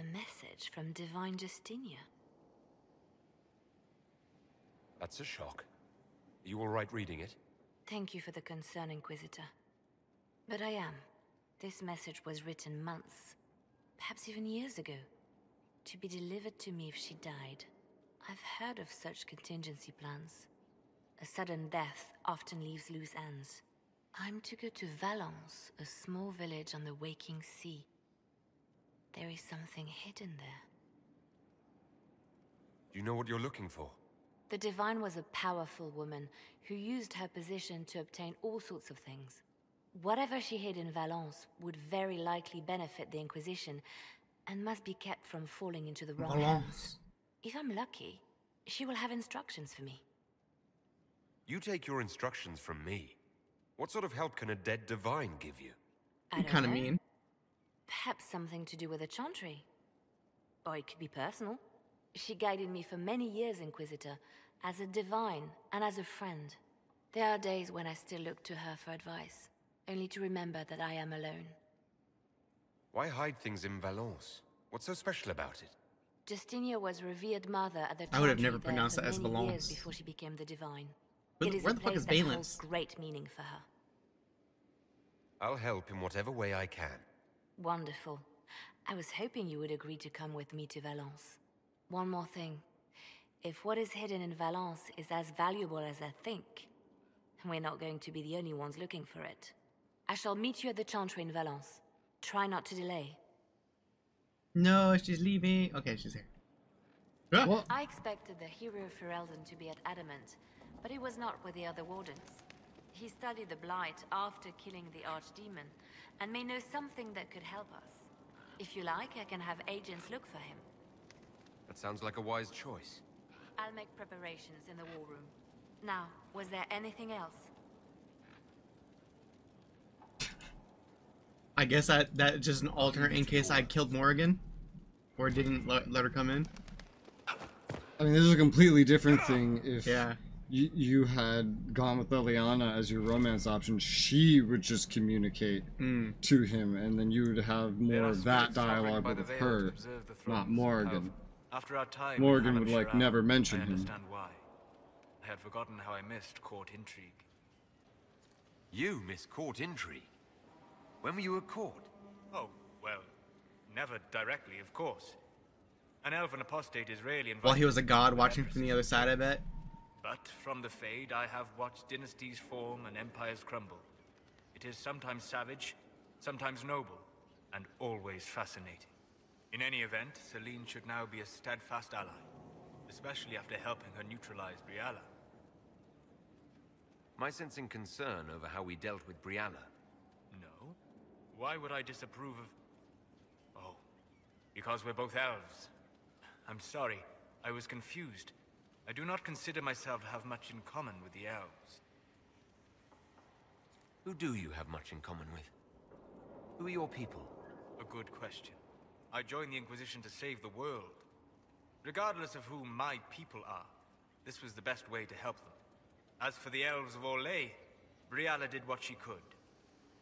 A message from Divine Justinia. That's a shock. Are you all right reading it? Thank you for the concern, Inquisitor. But I am. This message was written months, perhaps even years ago, to be delivered to me if she died. I've heard of such contingency plans. A sudden death often leaves loose ends. I'm to go to Valence, a small village on the waking sea. There is something hidden there. You know what you're looking for? The Divine was a powerful woman who used her position to obtain all sorts of things. Whatever she hid in Valence would very likely benefit the Inquisition and must be kept from falling into the wrong hands. Valence. If I'm lucky, she will have instructions for me. You take your instructions from me. What sort of help can a dead divine give you? I don't kind of know. mean. Perhaps something to do with the Chantry. Or it could be personal. She guided me for many years, Inquisitor, as a divine and as a friend. There are days when I still look to her for advice, only to remember that I am alone. Why hide things in Valence? What's so special about it? Justinia was revered mother at the I would have never pronounced that as many Valence. years before she became the divine. Where is where a the fuck place is that holds Valence? great meaning for her. I'll help in whatever way I can. Wonderful. I was hoping you would agree to come with me to Valence. One more thing. If what is hidden in Valence is as valuable as I think, we're not going to be the only ones looking for it. I shall meet you at the Chantry in Valence. Try not to delay. No, she's leaving. Okay, she's here. Ah! What? I expected the hero of Ferelden to be at Adamant, but he was not with the other wardens. He studied the Blight after killing the Archdemon, and may know something that could help us. If you like, I can have agents look for him. That sounds like a wise choice. I'll make preparations in the war room. Now, was there anything else? I guess that that just an alternate in case I killed Morrigan, or didn't let, let her come in. I mean, this is a completely different thing. If Yeah. You, you had gone with Leliana as your romance option, she would just communicate Mm. to him, and then you would have more of that dialogue with her, not. Morgan. After our time Morgan would like Hammond never mention I him. why. I had forgotten how I missed court intrigue. You miss court intrigue. When were you at court? Oh, well, never directly, of course. An elven apostate is rarely invited. While he was a god watching from the other side, I bet. But from the Fade, I have watched dynasties form and empires crumble. It is sometimes savage, sometimes noble, and always fascinating. In any event, Celene should now be a steadfast ally, especially after helping her neutralize Briala. My sensing concern over how we dealt with Briala. No? Why would I disapprove of... Oh, because we're both elves. I'm sorry, I was confused. I do not consider myself to have much in common with the elves. Who do you have much in common with? Who are your people? A good question. I joined the Inquisition to save the world. Regardless of who my people are, this was the best way to help them. As for the elves of Orlais, Briala did what she could.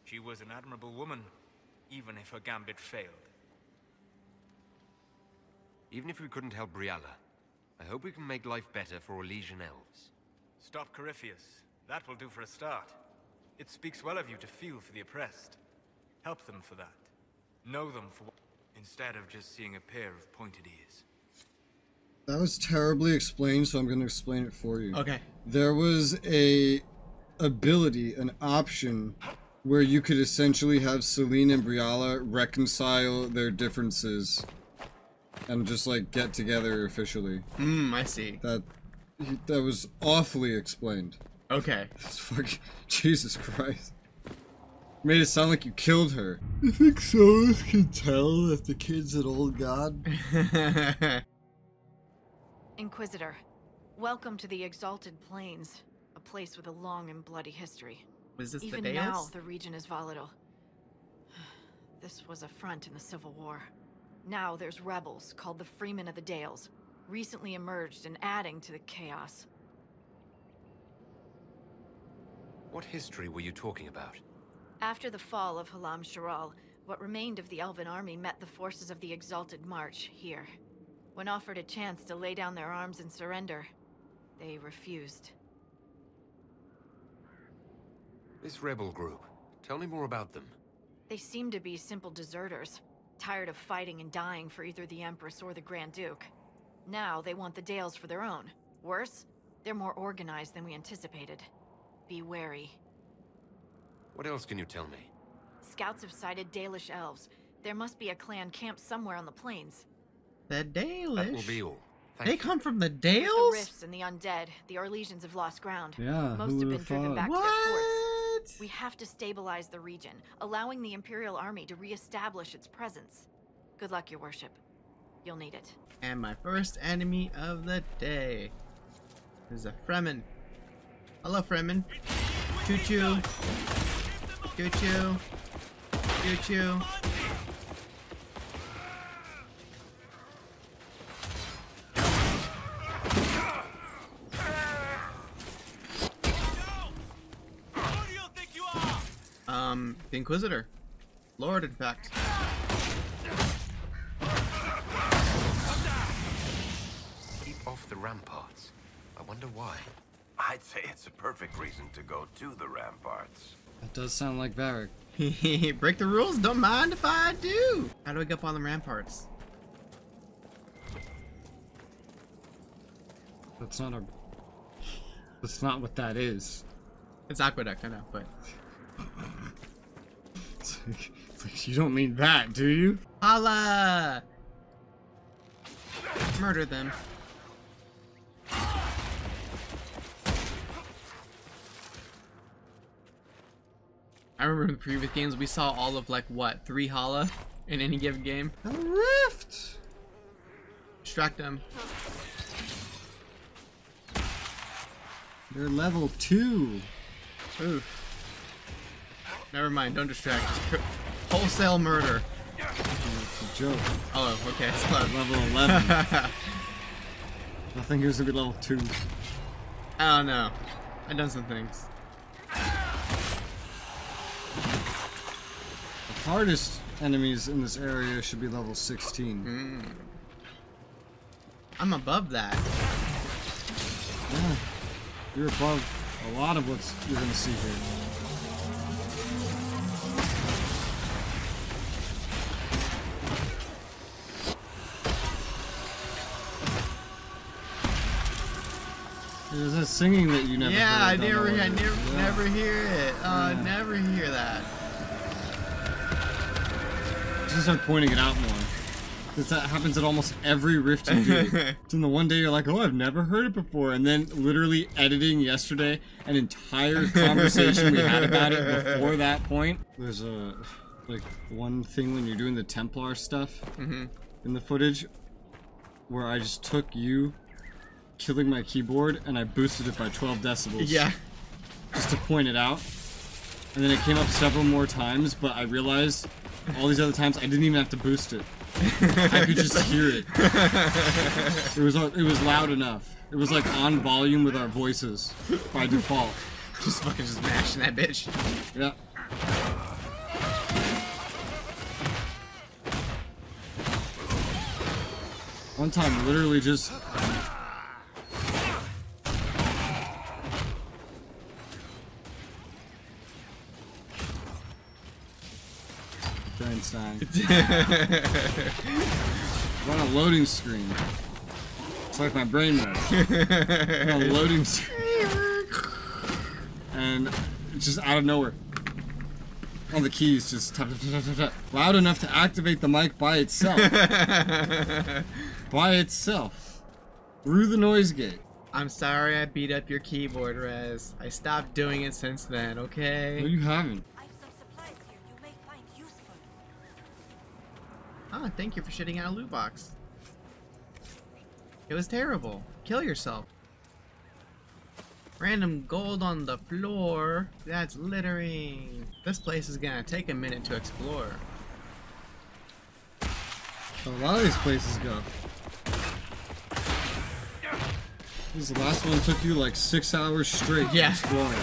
She was an admirable woman, even if her gambit failed. Even if we couldn't help Briala, I hope we can make life better for Orlesian elves. Stop Corypheus. That will do for a start. It speaks well of you to feel for the oppressed. Help them for that. Know them for instead of just seeing a pair of pointed ears. That was terribly explained, so I'm going to explain it for you. Okay. There was a ability, an option, where you could essentially have Celene and Briala reconcile their differences and just like get together officially. Hmm, I see. That that was awfully explained. Okay. It's fucking Jesus Christ. Made it sound like you killed her. You think Solas can tell that the kid's an old god? Inquisitor, welcome to the Exalted Plains, a place with a long and bloody history. Was this Even the now, the region is volatile. This was a front in the Civil War. Now there's rebels called the Freemen of the Dales, recently emerged and adding to the chaos. What history were you talking about? After the fall of Halamshiral, What remained of the Elven army met the forces of the Exalted March here. When offered a chance to lay down their arms and surrender, they refused. This rebel group. Tell me more about them. They seem to be simple deserters, tired of fighting and dying for either the Empress or the Grand Duke. Now they want the Dales for their own. Worse, they're more organized than we anticipated. Be wary. What else can you tell me? Scouts have sighted Dalish elves. There must be a clan camped somewhere on the plains. The Dalish. That will be all. Thank They you. come from the With the Dales? rifts and the undead, the Orlesians have lost ground. Yeah, Most who have been would've driven thought? back to their forts. What? We have to stabilize the region, allowing the Imperial Army to re-establish its presence. Good luck, your worship. You'll need it. And my first enemy of the day is a Fremen. Hello, Fremen. Choo choo. Choo choo. Choo choo. Inquisitor. Lord, in fact. Keep off the ramparts. I wonder why. I'd say it's a perfect reason to go to the ramparts. That does sound like Varric. Break the rules, don't mind if I do. How do I get up on the ramparts? That's not a. That's not what that is. It's aqueduct, I know, but It's like, you don't mean that, do you? holla! Murder them. I remember in the previous games we saw all of like what three halla in any given game. A rift. Distract them. They're level two. Oof. Never mind. Don't distract. Wholesale murder. It's a joke. Oh, okay. It's close. Level eleven. I think it was gonna be level two. I don't know. I've done some things. The hardest enemies in this area should be level 16. Mm. I'm above that. Yeah. You're above a lot of what you're gonna see here. Singing that you never yeah, heard. I don't never, what I never, Yeah. never hear it. Uh, Yeah. never hear that. Just start pointing it out more. 'Cause that happens at almost every rift you do. it's in the one day you're like, oh, I've never heard it before, and then literally editing yesterday an entire conversation we had about it before that point. There's a like one thing when you're doing the Templar stuff hmm in the footage where I just took you killing my keyboard and I boosted it by 12 decibels Yeah. just to point it out. And then it came up several more times, but I realized all these other times I didn't even have to boost it. I could just hear it. It was it was loud enough. It was like on volume with our voices by default. Just fucking just mashing that bitch. Yeah. One time, literally just. Einstein. on a loading screen. It's like my brain mesh. on a loading screen. And just out of nowhere. All the keys just tap, tap, tap, tap, tap. loud enough to activate the mic by itself. by itself. Through the noise gate. I'm sorry I beat up your keyboard, Rez. I stopped doing it since then, okay? No, okay? you haven't. Ah, thank you for shitting out a loot box. It was terrible. Kill yourself. Random gold on the floor. That's littering. This place is gonna take a minute to explore. A lot of these places go. This last one took you like six hours straight Yeah. exploring.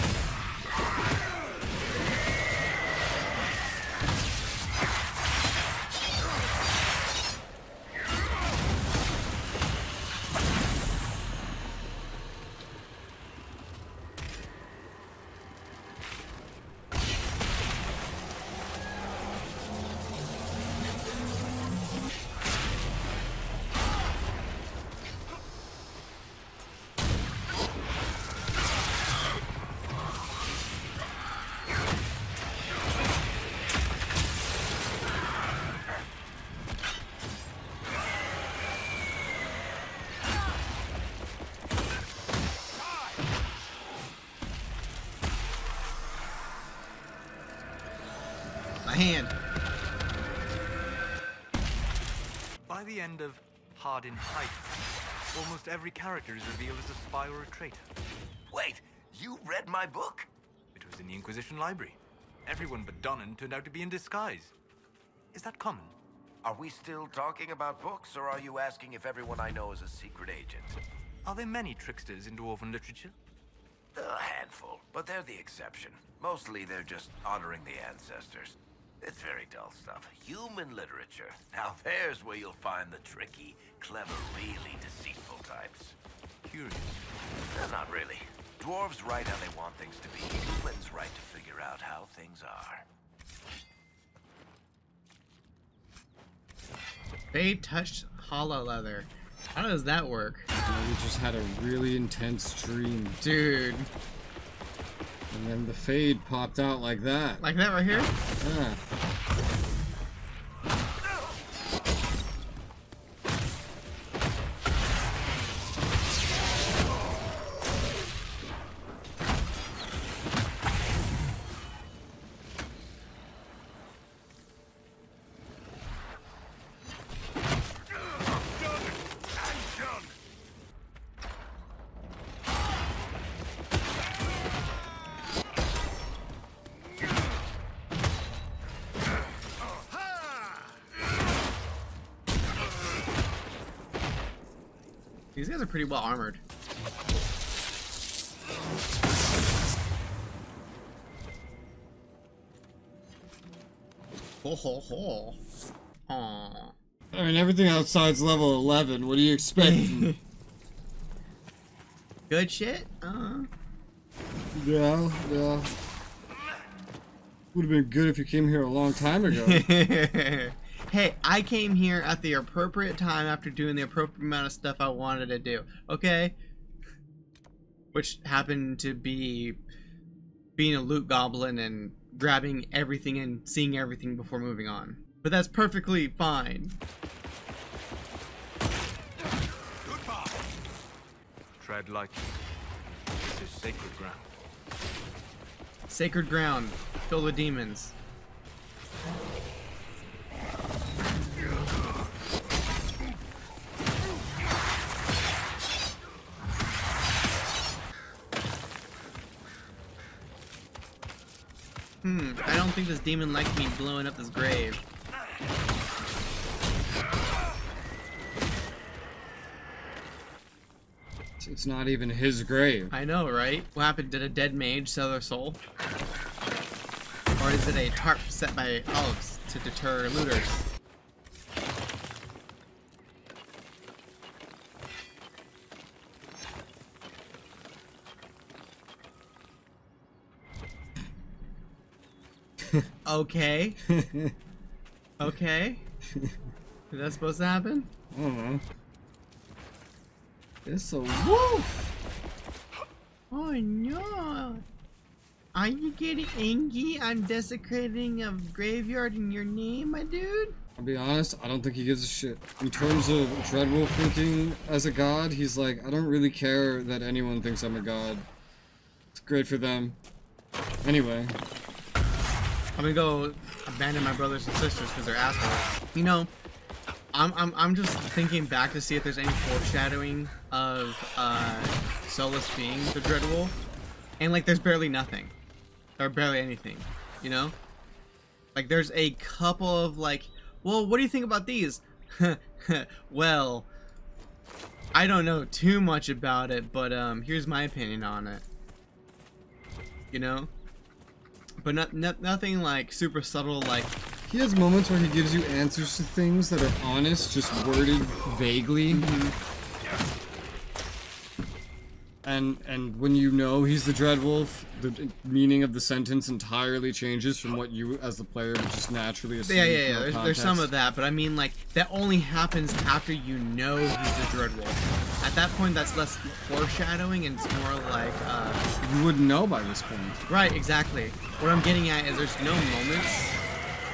Hand. By the end of Hard in Hightown, almost every character is revealed as a spy or a traitor. Wait, you read my book? It was in the Inquisition library. Everyone but Donnen turned out to be in disguise. Is that common? Are we still talking about books, or are you asking if everyone I know is a secret agent? Are there many tricksters in Dwarven literature? A handful, but they're the exception. Mostly they're just honoring the ancestors. It's very dull stuff. Human literature. Now there's where you'll find the tricky, clever, really deceitful types. Curious. Eh, not really. Dwarves write how they want things to be. Humans write to figure out how things are. They touched hollow leather. How does that work? Yeah, we just had a really intense dream. Dude. And then the fade popped out like that. Like that right here? Yeah. These guys are pretty well armored. Ho ho ho. Aw. I mean, everything outside's level 11. What do you expect? Good shit? Uh. yeah, yeah. Would have been good if you came here a long time ago. hey, I came here at the appropriate time after doing the appropriate amount of stuff I wanted to do. Okay? Which happened to be being a loot goblin and grabbing everything and seeing everything before moving on. But that's perfectly fine. Goodbye. Tread lightly. This is sacred ground. Sacred ground filled with demons. Hmm, I don't think this demon liked me blowing up this grave. it's not even his grave. I know, right? What happened? Did a dead mage sell their soul? Or is it a tarp set by elves to deter looters? Okay. Okay. Is that supposed to happen? I don't know. It's a wolf! Oh no! Are you getting angry? I'm desecrating a graveyard in your name, my dude? I'll be honest, I don't think he gives a shit. In terms of Dreadwolf thinking as a god, he's like, I don't really care that anyone thinks I'm a god. It's great for them. Anyway, I'm gonna go abandon my brothers and sisters because they're assholes. You know, I'm, I'm, I'm just thinking back to see if there's any foreshadowing of uh, Solas being the Dreadwolf. And, like, there's barely nothing. Or barely anything, you know? Like, there's a couple of, like, well, what do you think about these? well, I don't know too much about it, but um, here's my opinion on it. You know? But not, not, nothing, like, super subtle, like, he has moments where he gives you answers to things that are honest, just worded vaguely. Mm-hmm. And and when you know he's the Dreadwolf, the meaning of the sentence entirely changes from what you, as the player, would just naturally assume. Yeah, yeah, yeah. There's, there's some of that, but I mean, like, that only happens after you know he's the Dreadwolf. At that point, that's less foreshadowing and it's more like, uh, You wouldn't know by this point. right, exactly. What I'm getting at is there's no moments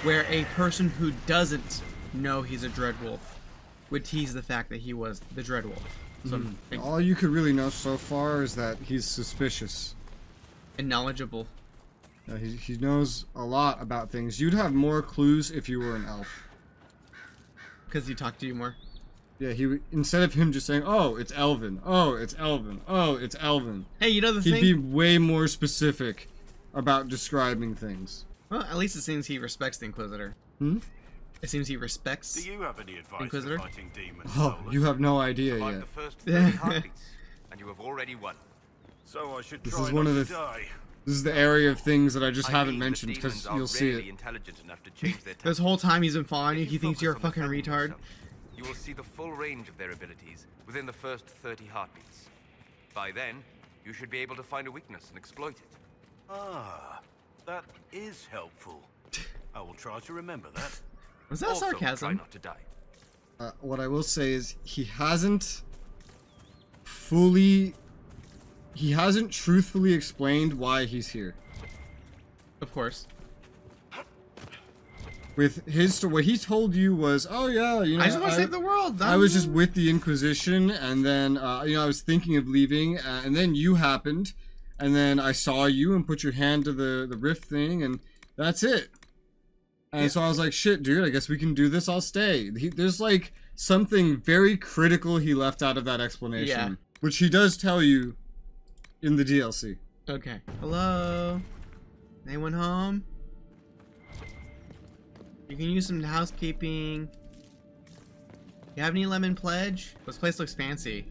where a person who doesn't know he's a Dreadwolf would tease the fact that he was the Dreadwolf. So, like, All you could really know so far is that he's suspicious. and knowledgeable. Uh, he, he knows a lot about things. You'd have more clues if you were an elf. Because he talked to you more. Yeah, he would- instead of him just saying, "Oh, it's Elvin. Oh, it's Elvin. Oh, it's Elvin." Hey, you know the thing. He'd be way more specific about describing things. Well, at least it seems he respects the Inquisitor. Hmm? It seems he respects. Do you have any advice Inquisitor? for fighting demons? Oh, you have no idea Survive yet. the first 30 heartbeats, and you have already won. So I should This try is one of the- die. This is the area of things that I just I haven't mentioned because you'll see it. intelligent enough to change their This whole time he's been following you, he thinks you're a fucking retard. yourself, You will see the full range of their abilities within the first 30 heartbeats. By then, you should be able to find a weakness and exploit it. Ah, that is helpful. I will try to remember that. Was that also, try sarcasm? not to die. Uh, what I will say is he hasn't fully he hasn't truthfully explained why he's here. Of course. With his story. what he told you was, "Oh yeah, you know, I just want to save the world. I was just with the Inquisition, and then uh, you know I was thinking of leaving, uh, and then you happened, and then I saw you and put your hand to the the rift thing, and that's it. And so I was like, "Shit, dude, I guess we can do this. I'll stay." He, there's like something very critical he left out of that explanation, Yeah. which he does tell you in the DLC. Okay. Hello? Anyone home? You can use some housekeeping. You have any lemon pledge? This place looks fancy.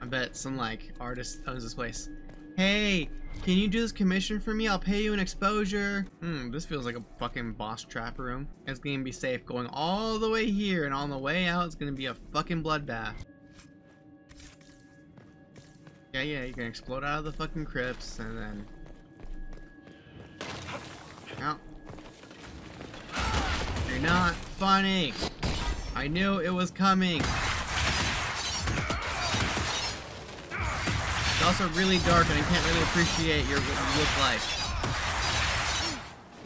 I bet some like artist owns this place. Hey, can you do this commission for me? I'll pay you an exposure. Hmm, this feels like a fucking boss trap room. It's gonna be safe going all the way here, and on the way out, it's gonna be a fucking bloodbath. Yeah, yeah, you're gonna explode out of the fucking crypts and then. You're not funny! I knew it was coming! It's also really dark and I can't really appreciate your what you look like.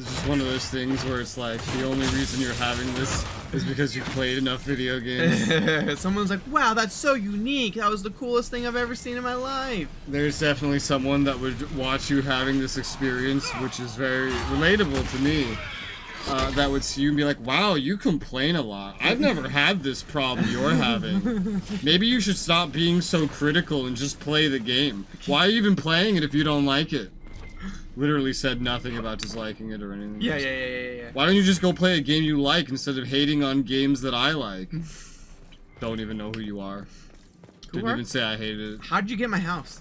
It's just one of those things where it's like the only reason you're having this is because you played enough video games. Someone's like, wow, that's so unique! That was the coolest thing I've ever seen in my life! There's definitely someone that would watch you having this experience, which is very relatable to me. Uh, that would see you and be like, wow, you complain a lot. I've never had this problem you're having. Maybe you should stop being so critical and just play the game. Why are you even playing it if you don't like it? Literally said nothing about disliking it or anything. Yeah, yeah, yeah, yeah, yeah. Why don't you just go play a game you like instead of hating on games that I like? don't even know who you are. Didn't are? even say I hated it. How'd you get my house?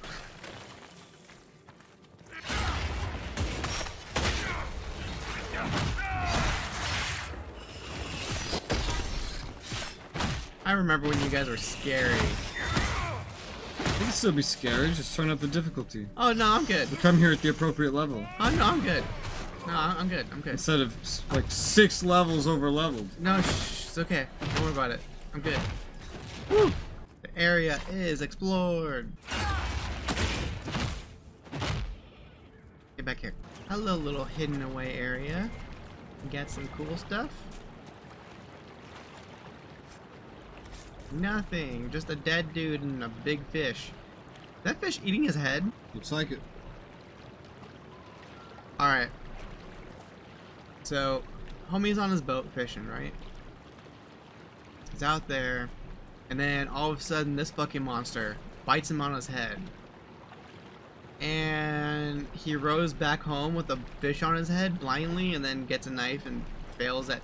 I remember when you guys were scary. You can still be scary, just turn up the difficulty. Oh no, I'm good. We Come here at the appropriate level. Oh no, I'm good. No, I'm I'm good. I'm good. Instead of like six levels over leveled. No, shh, it's okay. Don't worry about it. I'm good. Woo! The area is explored. Get back here. Hello, little hidden away area. You got some cool stuff? Nothing. Just a dead dude and a big fish. That fish eating his head? Looks like it. Alright. So, homie's on his boat fishing, right? He's out there, and then all of a sudden, this fucking monster bites him on his head. And he rows back home with a fish on his head blindly, and then gets a knife and fails at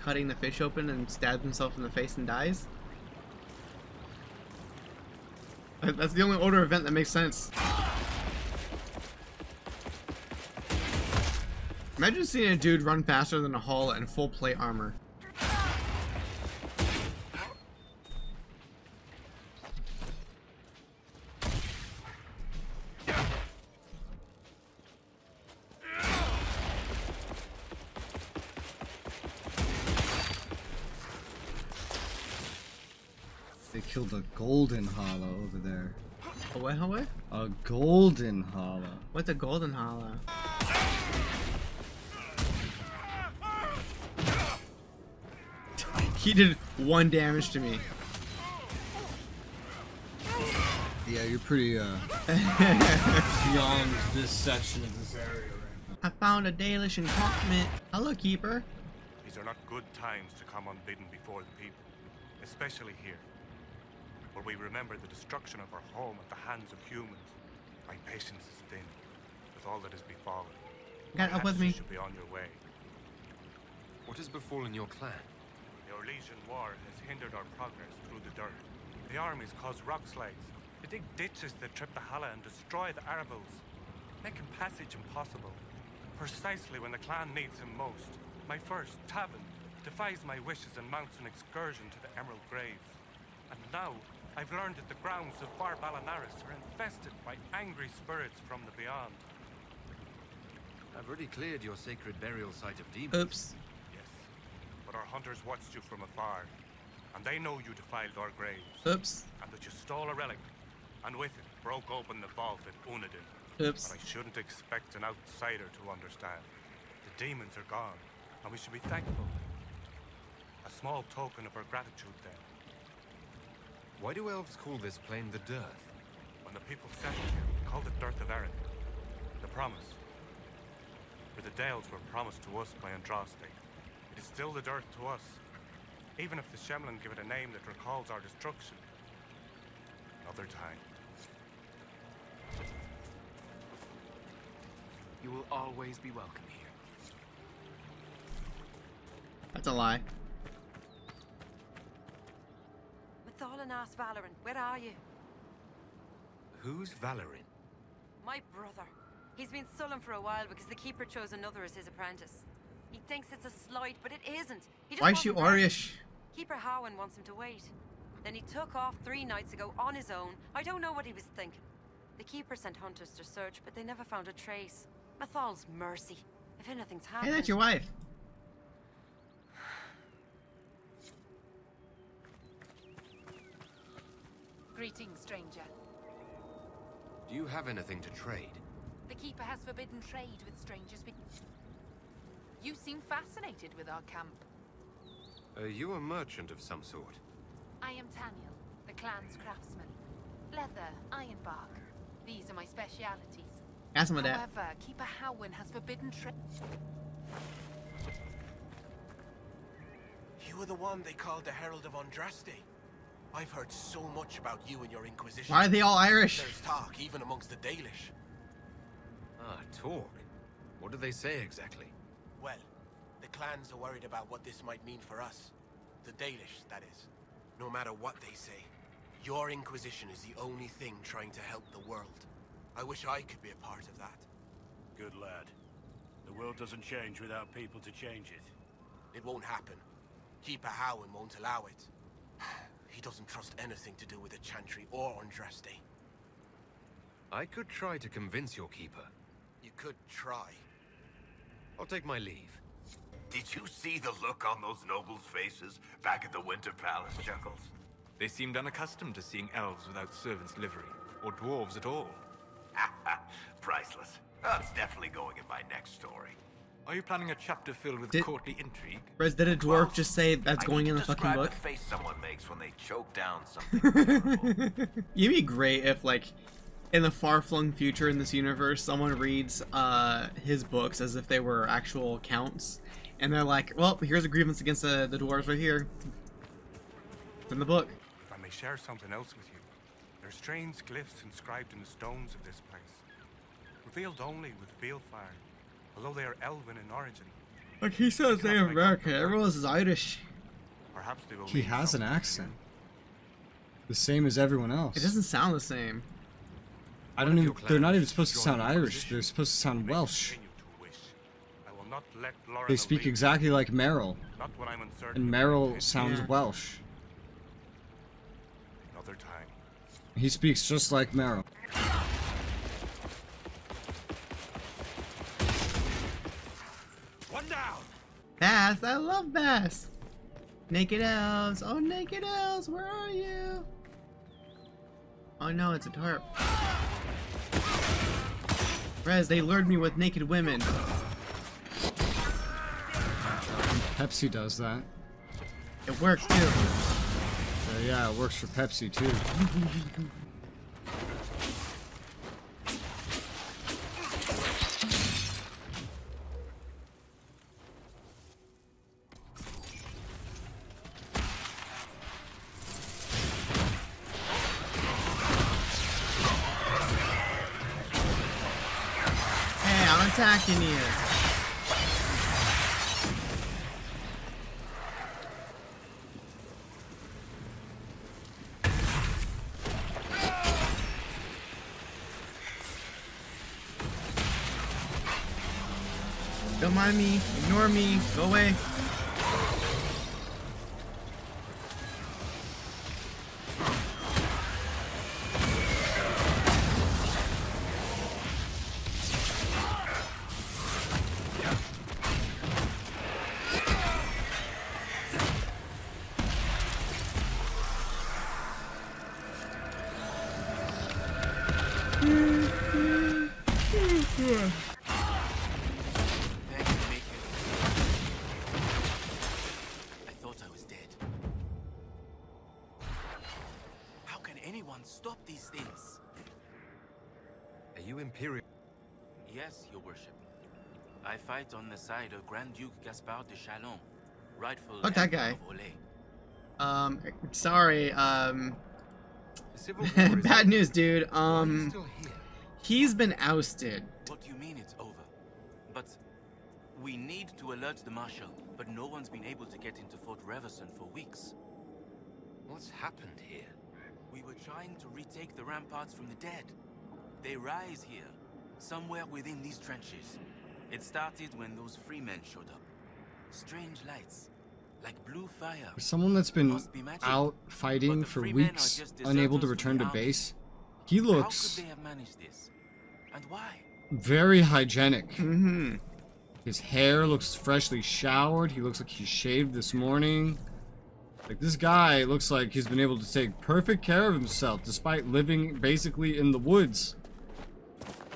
cutting the fish open and stabs himself in the face and dies. That- That's the only order event that makes sense. Imagine seeing a dude run faster than a hull in full plate armor. They killed a golden halla over there. A what, a what? A golden halla. What's a golden halla? he did one damage to me. Yeah, you're pretty uh Beyond this section of this area I found a Dalish encampment. Hello, keeper. These are not good times to come unbidden before the people, especially here, where we remember the destruction of our home at the hands of humans. My patience is thin with all that has befallen. Got up uh, with Perhaps you me. should be on your way. What has befallen your clan? The Orlesian War has hindered our progress through the dirt. The armies cause rock slides. They dig ditches that trip the halla and destroy the aravels, making passage impossible. Precisely when the clan needs him most, my first, Tavin, defies my wishes and mounts an excursion to the Emerald Graves. And now, I've learned that the grounds of Var Bellanaris are infested by angry spirits from the beyond. I've already cleared your sacred burial site of demons. Oops. Yes, but our hunters watched you from afar, and they know you defiled our graves. Oops. and that you stole a relic, and with it broke open the vault at Unadin. Oops. But I shouldn't expect an outsider to understand. The demons are gone, and we should be thankful. A small token of our gratitude then. Why do elves call this plain the Dearth? When the people settled here, we called it Dearth of Erin. The promise. For the Dales were promised to us by Andraste. It is still the Dearth to us. Even if the Shemlen give it a name that recalls our destruction. Another time. You will always be welcome here. That's a lie. Mathalan asked Valoran, where are you? Who's Valorin? My brother. He's been sullen for a while because the Keeper chose another as his apprentice. He thinks it's a slight, but it isn't. He Why is she. Irish? Keeper Hawen wants him to wait. Then he took off three nights ago on his own. I don't know what he was thinking. The Keeper sent hunters to search, but they never found a trace. Mythal's mercy. If anything's happened... Hey, that's your wife. Greetings, stranger. Do you have anything to trade? The Keeper has forbidden trade with strangers. You seem fascinated with our camp. Are you a merchant of some sort? I am Taniel, the clan's craftsman. Leather, ironbark. These are my specialities. Ask him about that. However, Keeper Hawen has forbidden trade. You were the one they called the Herald of Andraste. I've heard so much about you and your Inquisition. Why are they all Irish? There's talk, even amongst the Dalish. Ah, talk. What do they say exactly? Well, the clans are worried about what this might mean for us. The Dalish, that is. No matter what they say, your Inquisition is the only thing trying to help the world. I wish I could be a part of that. Good lad. The world doesn't change without people to change it. It won't happen. Keeper Hawen won't allow it. He doesn't trust anything to do with the Chantry or Andraste. I could try to convince your keeper. You could try. I'll take my leave. Did you see the look on those nobles' faces back at the Winter Palace, Chuckles? They seemed unaccustomed to seeing elves without servants' livery, or dwarves at all. Priceless. That's definitely going in my next story. Are you planning a chapter filled with Did- courtly intrigue? Whereas did a dwarf just say that's I going in the fucking book? the face someone makes when they choke down something. It'd be great if, like, in the far-flung future in this universe, someone reads uh, his books as if they were actual accounts, and they're like, "Well, here's a grievance against the, the dwarves right here. It's in the book." If I may share something else with you, there are strange glyphs inscribed in the stones of this place, revealed only with field fire, although they are elven in origin. Like he says, they are American. Everyone is Irish. Perhaps they will He has an accent. The same as everyone else. It doesn't sound the same. I don't even. They're not even supposed to sound Irish. They're supposed to sound Welsh. I will not let Lorna They speak exactly like Merrill, Not when I'm uncertain. and of Merrill sounds. Welsh. Another time. He speaks just like Merrill. One down. Bass, I love Bass. Naked elves, oh naked elves, where are you? Oh no, it's a tarp. Rez, they lured me with naked women. Pepsi does that. It works too. Uh, yeah, it works for Pepsi too. attacking you. Don't mind me. Ignore me. Go away. Stop these things? Are you Imperial? Yes, your worship. I fight on the side of Grand Duke Gaspard de Chalon, rightful Fuck that guy. of Orlais. Um, sorry. Um, Civil bad news, dude. Why are you Um, he's been ousted. What do you mean it's over? But we need to alert the Marshal, but no one's been able to get into Fort Revasan for weeks. What's happened here? We were trying to retake the ramparts from the dead. They rise here, somewhere within these trenches. It started when those free men showed up. Strange lights, like blue fire. Someone that's been be out fighting for free men are weeks, unable to return to base, he How looks could they have managed this? And why? very hygienic. Mm-hmm. His hair looks freshly showered. He looks like he shaved this morning. Like this guy looks like he's been able to take perfect care of himself despite living basically in the woods.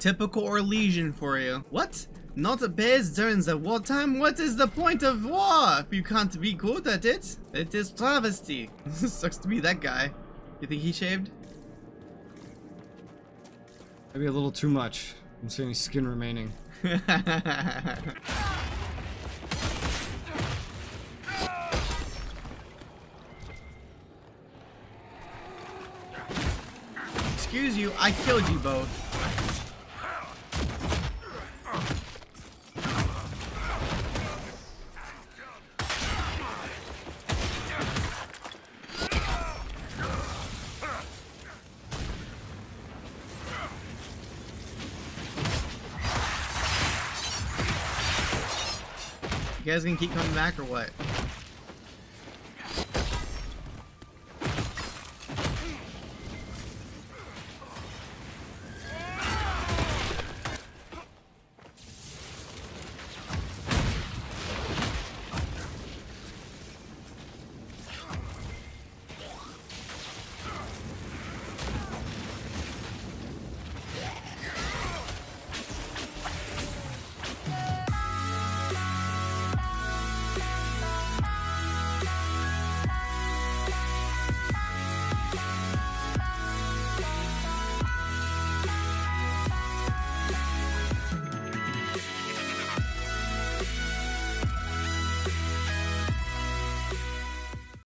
Typical Orlesian for you. What? Not a base during the wartime? What is the point of war if you can't be good at it? It is travesty. Sucks to be that guy. You think he shaved? Maybe a little too much. I'm seeing any skin remaining. Excuse you, I killed you both. You guys gonna keep coming back or what?